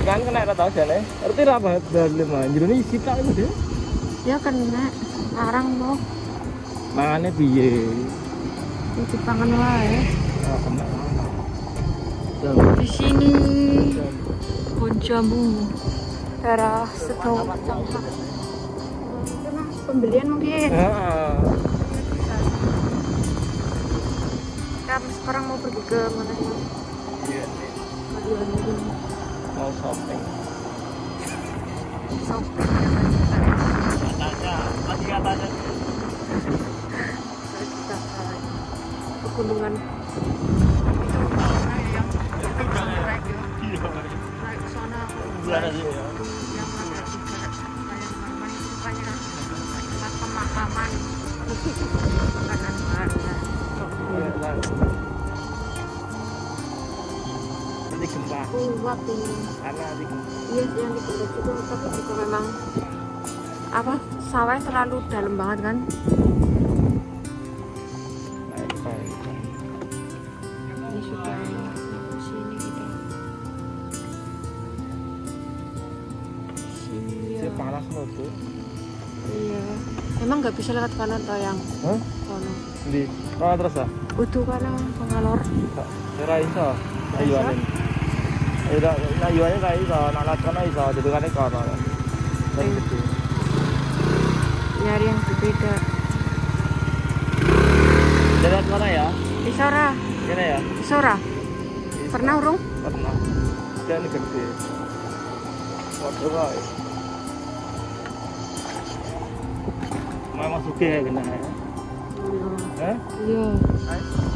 Ikan kena rata aja nih. Arti apa dari lima? Jadi isi tak itu deh. Ya kena larang mau Mangannya piye? itu pangan wae. Oh, kena. Di sini pohon jambu daerah Cangkak. Pembelian mungkin. Heeh. Kan sekarang mau pergi ke mana sih? Iya. Madiun Mau shopping. Shopping. Katanya, masih katanya. Kita pegunungan. Naik ke sana. Bulan aja ya. Ini nanti gempa. iya yang digendut itu tapi juga memang apa sawah terlalu dalam banget kan ini sudah sini kita sini Ini ya panas loh tuh. iya emang nggak bisa lewat kanan toh yang Hah? kono Di. Oh terus ah? butuh kanan pengalor Ora iso. Dak ayuane ra iso, nak lakon iso, dudukane kono. Kan Hmm. gede. nyari yang berbeda Jalan kono ya? Isora Kene ya? Isora pernah urung Pernah. Kan gede. Waduh wae. Mau masuk ke kena ya? Iya wah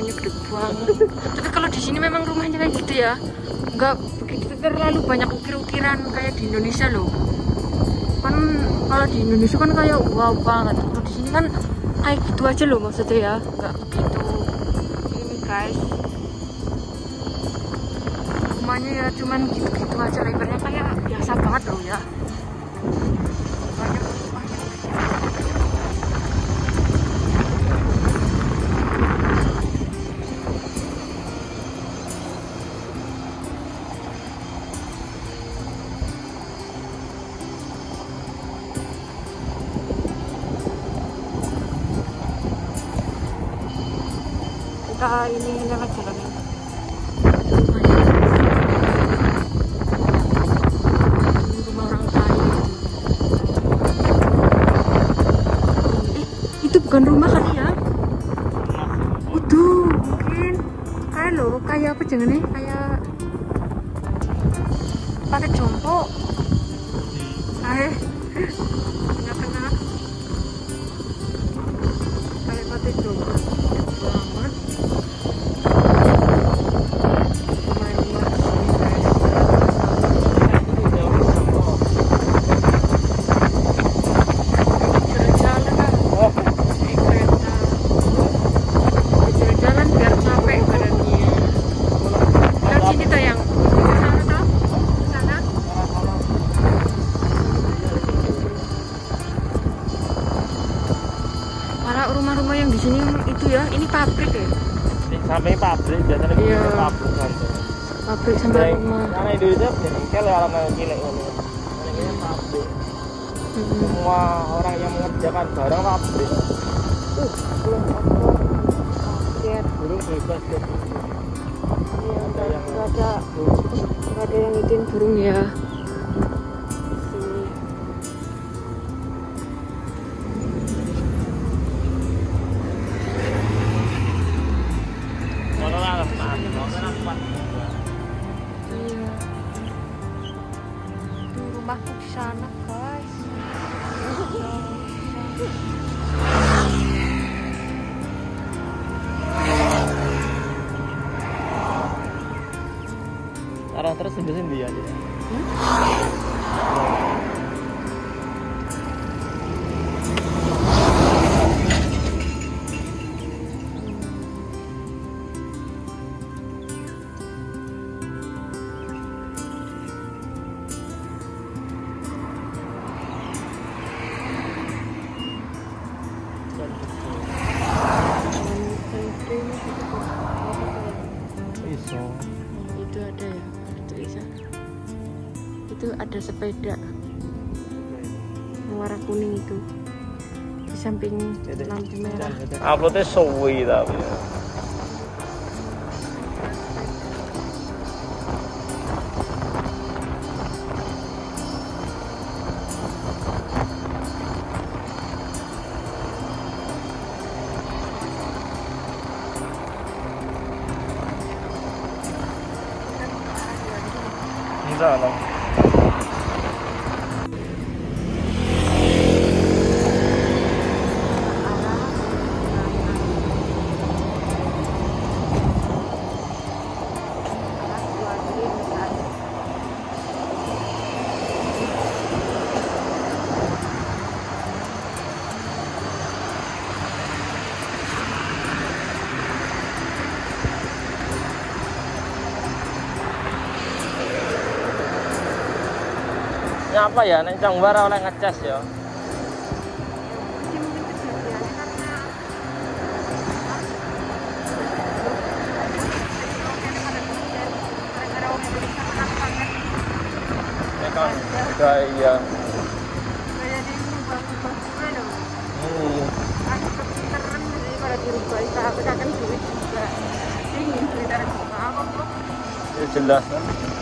menyedek banget tapi kalau di sini memang rumahnya kayak gitu ya. Nggak begitu terlalu banyak ukir-ukiran kayak di Indonesia loh. Kan kalau di Indonesia kan kayak wow banget. Kalau di sini kan kayak gitu aja loh maksudnya ya. Nggak begitu ini guys. Rumahnya ya cuman gitu-gitu aja. Lebarnya kayak biasa banget loh ya kita ini lewat jalan. Ini Ini rumah orang kaya eh itu bukan rumah kali ya Udah, mungkin kayak lo kayak apa jangan nih kayak pakai jompo. Eh rumah-rumah yang di sini itu ya ini pabrik ya sampai pabrik biasanya Iya. iya. pabrik kan. pabrik sama rumah Karena Indonesia bengkel ya orang cilik ngono. Ini pabrik. Mm-mm. Semua orang yang mengerjakan barang pabrik. uh belum kaget Burung bebas ya. iya nggak nggak ada nggak ada yang ngikutin burung ya Sekarang terus sendi-sendi aja. oh ada sepeda. Warna kuning itu. Di samping lampu merah. uploadnya suwi tapi Enggak Nyapa ya, neng Cangbar oleh ngecas ya. Kan udah iya. Hmm. Ya jelas kan.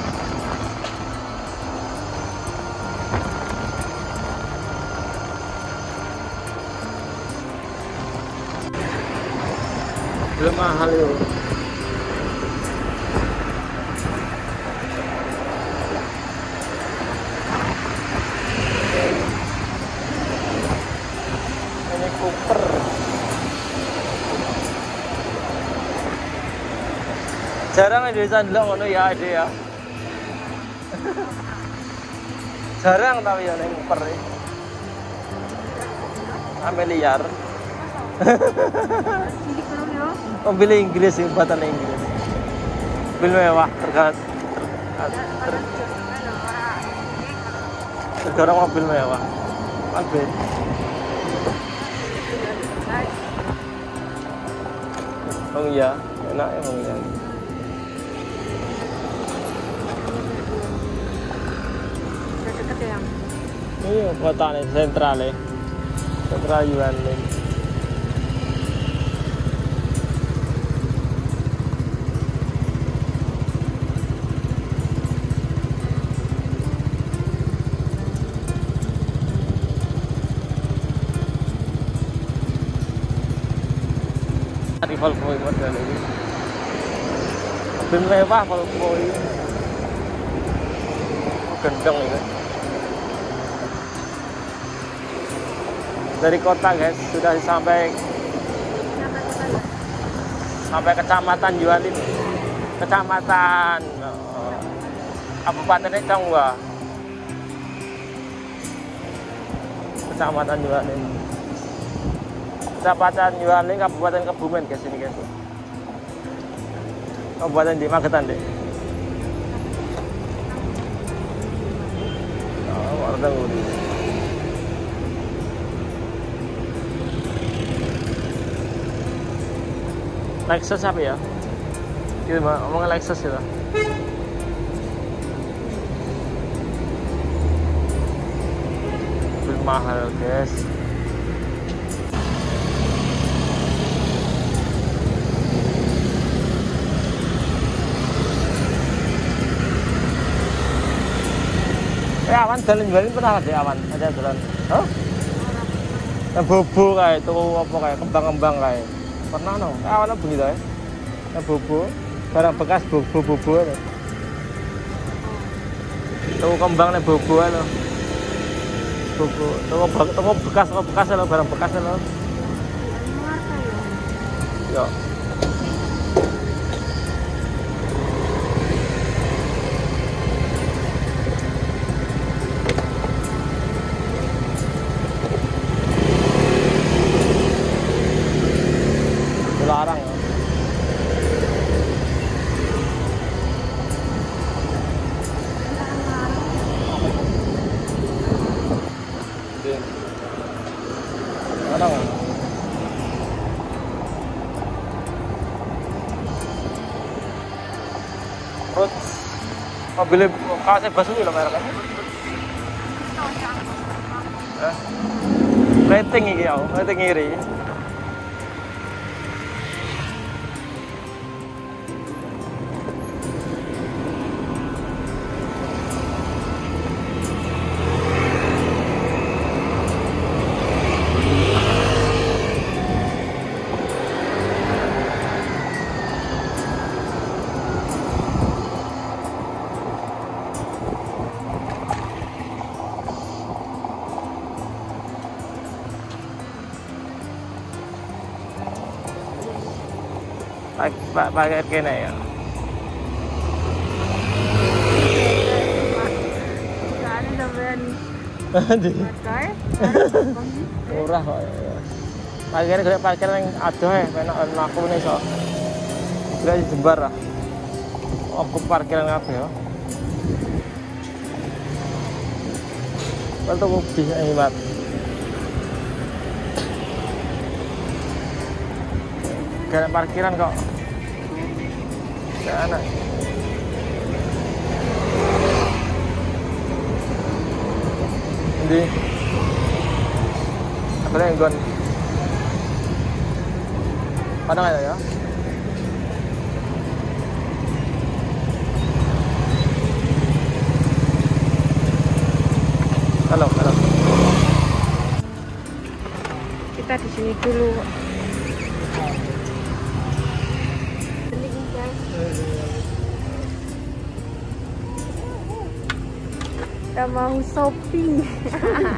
Belum mahal yo. Ini Cooper. Jarang Indonesia ndelok ngono ya Ade ya. Jarang tapi ya ning Cooper iki. Ame Mobil Inggris sih buatan Inggris. Mobil mewah terkait ter, tergorong mobil mewah. Mobil. Oh iya, enak ya oh iya. Iya, kota nih sentral ya. Sentral Yuan nih. Rival boy model ini. Mobil mewah kalau boy gendeng ini. Dari kota guys sudah sampai sampai kecamatan Jualin kecamatan oh, Kabupaten Cangwa kecamatan Jualin Kecamatan Yuali, Kabupaten Kebumen guys ini guys. Kabupaten di Magetan deh. Oh. Lexus apa ya? Kita ngomongin Lexus ya. Mahal guys. Ya awan jalan jalan pernah ada awan ada jalan. Hah? Yang bobo kayak itu apa kayak kembang-kembang kayak pernah no? Awan apa gitu ya? Yang bobo barang bekas bobo bobo itu. Tuh kembang nih bobo lo. Bobo, tuh tuh bekas tuh bekas lo barang bekas lo. Ya. बहुत कहाँ से बस हुई मेरा हाँ, हाँ। मैं तो नहीं गया हूँ मैं तो नहीं रही Pak pakai kene ya. Murah kok. Parkirnya gede parkir yang adoh ya, penak aku nih so. Gila jembar lah. Aku parkiran apa ya? Kalau tuh bisa hemat. Gak ada parkiran kok. Gak anak. Di. Apa yang gon? Ada ya? Halo, halo. Kita di sini dulu. Kita mau shopping.